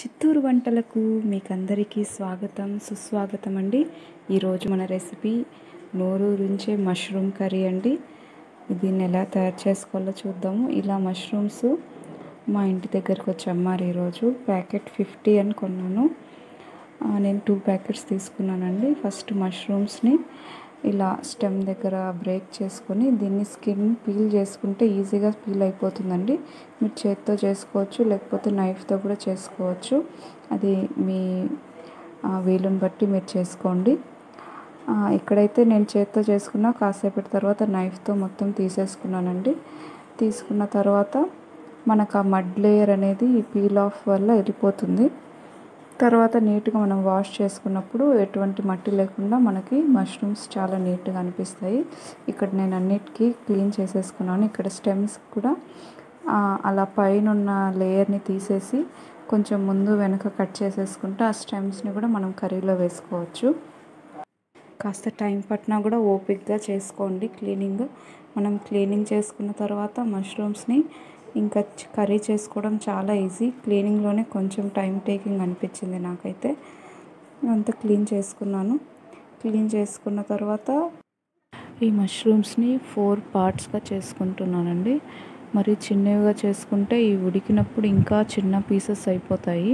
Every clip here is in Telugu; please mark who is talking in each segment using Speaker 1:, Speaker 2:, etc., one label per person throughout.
Speaker 1: చిత్తూరు వంటలకు మీకందరికీ స్వాగతం సుస్వాగతం అండి. ఈరోజు మన రెసిపీ నోరూరించే మష్రూమ్ కర్రీ అండి. దీన్ని ఎలా తయారు చేసుకోవాలో చూద్దాము. ఇలా మష్రూమ్స్ మా ఇంటి దగ్గరకు వచ్చాం ఈరోజు. ప్యాకెట్ ఫిఫ్టీ అని కొన్నాను. నేను టూ ప్యాకెట్స్ తీసుకున్నానండి. ఫస్ట్ మష్రూమ్స్ని ఇలా స్టెమ్ దగ్గర బ్రేక్ చేసుకొని దీన్ని స్కిన్ పీల్ చేసుకుంటే ఈజీగా పీల్ అయిపోతుందండి. మీరు చేత్తో చేసుకోవచ్చు లేకపోతే నైఫ్తో కూడా చేసుకోవచ్చు. అది మీ వీలుని బట్టి మీరు చేసుకోండి. ఇక్కడైతే నేను చేత్తో చేసుకున్నా కాసేపటి తర్వాత నైఫ్తో మొత్తం తీసేసుకున్నానండి. తీసుకున్న తర్వాత మనకు ఆ మడ్ లేయర్ అనేది పీల్ ఆఫ్ వల్ల వెళ్ళిపోతుంది. తర్వాత నీట్గా మనం వాష్ చేసుకున్నప్పుడు ఎటువంటి మట్టి లేకుండా మనకి మష్రూమ్స్ చాలా నీట్గా అనిపిస్తాయి. ఇక్కడ నేను అన్నిటికీ క్లీన్ చేసేసుకున్నాను. ఇక్కడ స్టెమ్స్ కూడా అలా పైన ఉన్న లేయర్ని తీసేసి కొంచెం ముందు వెనక కట్ చేసేసుకుంటే ఆ స్టెమ్స్ని కూడా మనం కర్రీలో వేసుకోవచ్చు. కాస్త టైం పట్టినా కూడా ఓపిక్గా చేసుకోండి క్లీనింగ్. మనం క్లీనింగ్ చేసుకున్న తర్వాత మష్రూమ్స్ని ఇంకా కర్రీ చేసుకోవడం చాలా ఈజీ. క్లీనింగ్లోనే కొంచెం టైం టేకింగ్ అనిపించింది నాకైతే. అంతా క్లీన్ చేసుకున్నాను. క్లీన్ చేసుకున్న తర్వాత ఈ మష్రూమ్స్ని ఫోర్ పార్ట్స్గా చేసుకుంటున్నానండి. మరి చిన్నవిగా చేసుకుంటే ఈ ఉడికినప్పుడు ఇంకా చిన్న పీసెస్ అయిపోతాయి.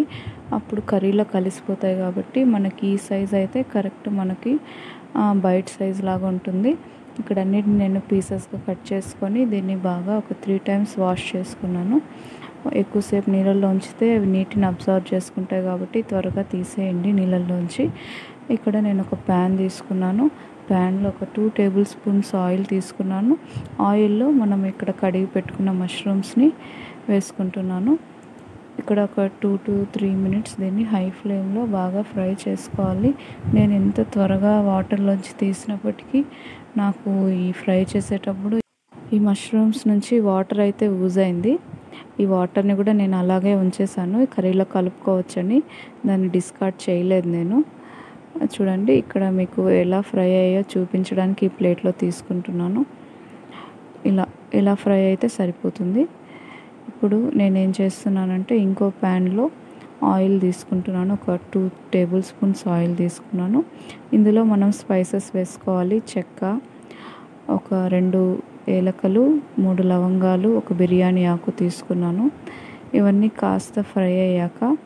Speaker 1: అప్పుడు కర్రీలో కలిసిపోతాయి కాబట్టి మనకి ఈ సైజ్ అయితే కరెక్ట్ మనకి బయట సైజ్ లాగా ఉంటుంది. ఇక్కడ అన్నిటిని నేను పీసెస్గా కట్ చేసుకొని దీన్ని బాగా ఒక త్రీ టైమ్స్ వాష్ చేసుకున్నాను. ఎక్కువసేపు నీళ్ళల్లో ఉంచితే అవి నీటిని అబ్జర్వ్ చేసుకుంటాయి కాబట్టి త్వరగా తీసేయండి నీళ్ళల్లోంచి. ఇక్కడ నేను ఒక ప్యాన్ తీసుకున్నాను. ప్యాన్లో ఒక టూ టేబుల్ స్పూన్స్ ఆయిల్ తీసుకున్నాను. ఆయిల్లో మనం ఇక్కడ కడిగి పెట్టుకున్న మష్రూమ్స్ని వేసుకుంటున్నాను. ఇక్కడ ఒక టూ టు త్రీ మినిట్స్ దీన్ని హై ఫ్లేమ్లో బాగా ఫ్రై చేసుకోవాలి. నేను ఎంత త్వరగా వాటర్లోంచి తీసినప్పటికీ నాకు ఈ ఫ్రై చేసేటప్పుడు ఈ మష్రూమ్స్ నుంచి వాటర్ అయితే యూజ్ అయింది ఈ వాటర్ని కూడా నేను అలాగే ఉంచేసాను. కర్రీలో కలుపుకోవచ్చని దాన్ని డిస్కార్డ్ చేయలేదు నేను. చూడండి ఇక్కడ మీకు ఎలా ఫ్రై అయ్యో చూపించడానికి ఈ ప్లేట్లో తీసుకుంటున్నాను. ఇలా ఇలా ఫ్రై అయితే సరిపోతుంది. ఇప్పుడు నేను ఏం చేస్తున్నానంటే ఇంకో ప్యాన్లో ఆయిల్ తీసుకుంటున్నాను. ఒక టూ టేబుల్ స్పూన్స్ ఆయిల్ తీసుకున్నాను. ఇందులో మనం స్పైసెస్ వేసుకోవాలి. చెక్క ఒక రెండు ఏలకలు మూడు లవంగాలు ఒక బిర్యానీ ఆకు తీసుకున్నాను. ఇవన్నీ కాస్త ఫ్రై అయ్యాక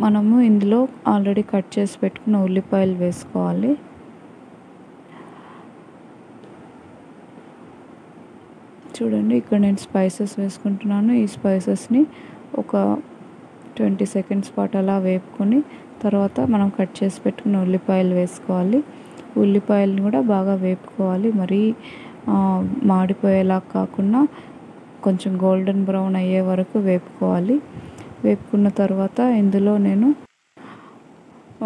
Speaker 1: మనము ఇందులో ఆల్రెడీ కట్ చేసి పెట్టుకున్న ఉల్లిపాయలు వేసుకోవాలి. చూడండి ఇక్కడ నేను స్పైసెస్ వేసుకుంటున్నాను. ఈ స్పైసెస్ని ఒక ట్వంటీ సెకండ్స్ పాటు అలా వేపుకొని తర్వాత మనం కట్ చేసి పెట్టుకున్న ఉల్లిపాయలు వేసుకోవాలి. ఉల్లిపాయలను కూడా బాగా వేపుకోవాలి. మరీ మాడిపోయేలా కాకుండా కొంచెం గోల్డెన్ బ్రౌన్ అయ్యే వరకు వేపుకోవాలి. వేపుకున్న తర్వాత ఇందులో నేను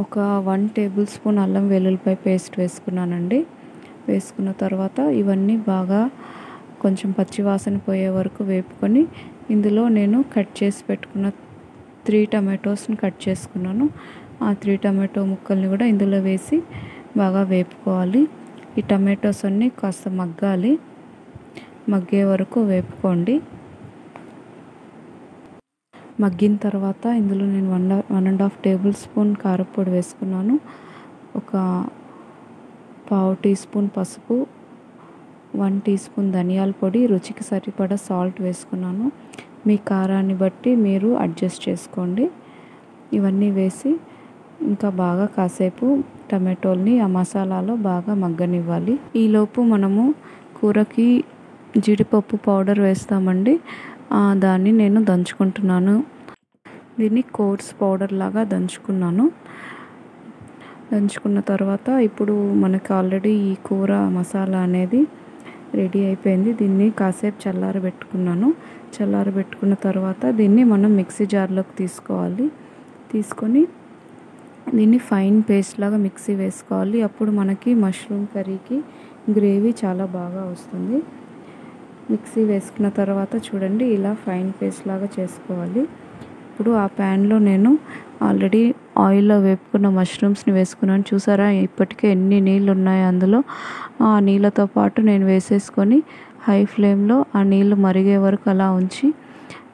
Speaker 1: ఒక వన్ టేబుల్ స్పూన్ అల్లం వెల్లుల్లిపాయ పేస్ట్ వేసుకున్నానండి. వేసుకున్న తర్వాత ఇవన్నీ బాగా కొంచెం పచ్చి వాసన పోయే వరకు వేపుకొని ఇందులో నేను కట్ చేసి పెట్టుకున్న త్రీ టమాటోస్ని కట్ చేసుకున్నాను. ఆ త్రీ టమాటో ముక్కల్ని కూడా ఇందులో వేసి బాగా వేపుకోవాలి. ఈ టమాటోస్ అన్నీ కాస్త మగ్గాలి. మగ్గే వరకు వేపుకోండి. మగ్గిన తర్వాత ఇందులో నేను one one and half tablespoon కారపొడి వేసుకున్నాను. ఒక పావు టీ స్పూన్ పసుపు వన్ టీ స్పూన్ ధనియాల పొడి రుచికి సరిపడా సాల్ట్ వేసుకున్నాను. మీ కారాన్ని బట్టి మీరు అడ్జస్ట్ చేసుకోండి. ఇవన్నీ వేసి ఇంకా బాగా కాసేపు టమాటోల్ని ఆ మసాలాలో బాగా మగ్గనివ్వాలి. ఈలోపు మనము కూరకి జీడిపప్పు పౌడర్ వేస్తామండి. దాన్ని నేను దంచుకుంటున్నాను. దీన్ని కోర్స్ పౌడర్ లాగా దంచుకున్నాను. దంచుకున్న తర్వాత ఇప్పుడు మనకి ఆల్రెడీ ఈ కూర మసాలా అనేది రెడీ అయిపోయింది. దీన్ని కాసేపు చల్లారబెట్టుకున్నాను చల్లారబెట్టుకున్న తర్వాత దీన్ని మనం మిక్సీ జార్లోకి తీసుకోవాలి. తీసుకొని దీన్ని ఫైన్ పేస్ట్ లాగా మిక్సీ వేసుకోవాలి. అప్పుడు మనకి మష్రూమ్ కర్రీకి గ్రేవీ చాలా బాగా వస్తుంది. మిక్సీ వేసుకున్న తర్వాత చూడండి ఇలా ఫైన్ పేస్ట్ లాగా చేసుకోవాలి. ఇప్పుడు ఆ ప్యాన్లో నేను ఆల్రెడీ ఆయిల్లో వేపుకున్న మష్రూమ్స్ని వేసుకున్నాను. చూసారా? ఇప్పటికే ఎన్ని నీళ్ళు ఉన్నాయి అందులో. ఆ నీళ్ళతో పాటు నేను వేసేసుకొని హై ఫ్లేమ్లో ఆ నీళ్ళు మరిగే వరకు అలా ఉంచి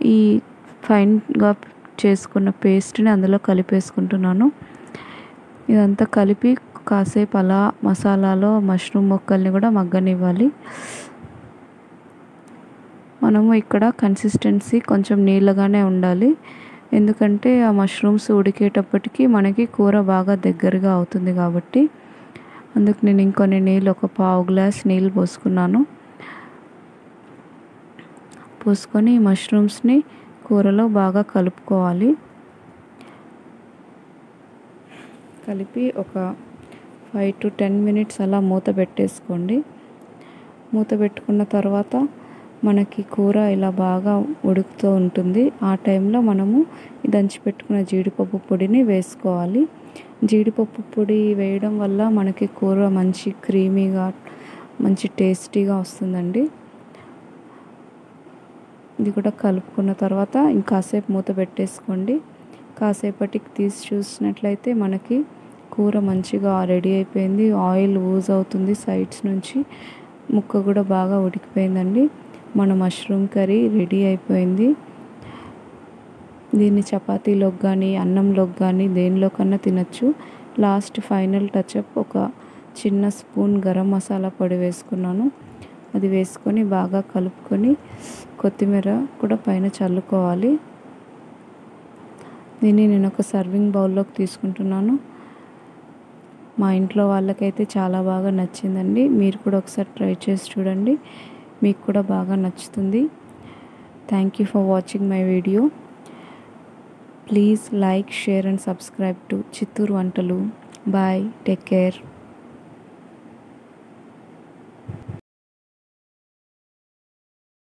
Speaker 1: ఈ ఫైన్గా చేసుకున్న పేస్ట్ని అందులో కలిపేసుకుంటున్నాను. ఇదంతా కలిపి కాసేపు అలా మసాలాలో మష్రూమ్ మొక్కల్ని కూడా మగ్గనివ్వాలి. మనము ఇక్కడ కన్సిస్టెన్సీ కొంచెం నీళ్ళగానే ఉండాలి. ఎందుకంటే ఆ మష్రూమ్స్ ఉడికేటప్పటికి మనకి కూర బాగా దగ్గరగా అవుతుంది కాబట్టి. అందుకు నేను ఇంకొన్ని నీళ్ళు ఒక పావు గ్లాస్ నీళ్ళు పోసుకున్నాను. పోసుకొని మష్రూమ్స్ని కూరలో బాగా కలుపుకోవాలి. కలిపి ఒక ఫైవ్ టు టెన్ మినిట్స్ అలా మూత పెట్టేసుకోండి. మూత పెట్టుకున్న తర్వాత మనకి కూర ఇలా బాగా ఉడుకుతూ ఉంటుంది. ఆ టైంలో మనము దంచి పెట్టుకున్న జీడిపప్పు పొడిని వేసుకోవాలి. జీడిపప్పు పొడి వేయడం వల్ల మనకి కూర మంచి క్రీమీగా మంచి టేస్టీగా వస్తుందండి. ఇది కూడా కలుపుకున్న తర్వాత ఇంకాసేపు మూత పెట్టేసుకోండి. కాసేపటికి తీసి చూసినట్లయితే మనకి కూర మంచిగా రెడీ అయిపోయింది. ఆయిల్ ఊజ్ అవుతుంది సైడ్స్ నుంచి. ముక్క కూడా బాగా ఉడికిపోయిందండి. మన మష్రూమ్ కర్రీ రెడీ అయిపోయింది. దీన్ని చపాతీలోకి కానీ అన్నంలోకి కానీ దేనిలోకన్నా తినచ్చు. లాస్ట్ ఫైనల్ టచ్అప్ ఒక చిన్న స్పూన్ గరం మసాలా పొడి వేసుకున్నాను. అది వేసుకొని బాగా కలుపుకొని కొత్తిమీర కూడా పైన చల్లుకోవాలి. దీన్ని నేను ఒక సర్వింగ్ బౌల్లోకి తీసుకుంటున్నాను. మా ఇంట్లో వాళ్ళకైతే చాలా బాగా నచ్చిందండి. మీరు కూడా ఒకసారి ట్రై చేసి చూడండి. మీకు కూడా బాగా నచ్చుతుంది. Thank you for watching my video please like share and subscribe to Chittoor Vantalu bye take care